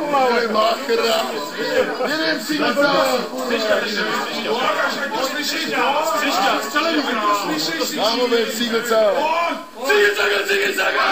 Makera! Jeden Cigelzahn! Máme Cigelzahn! Zigelzager, Zigelzager!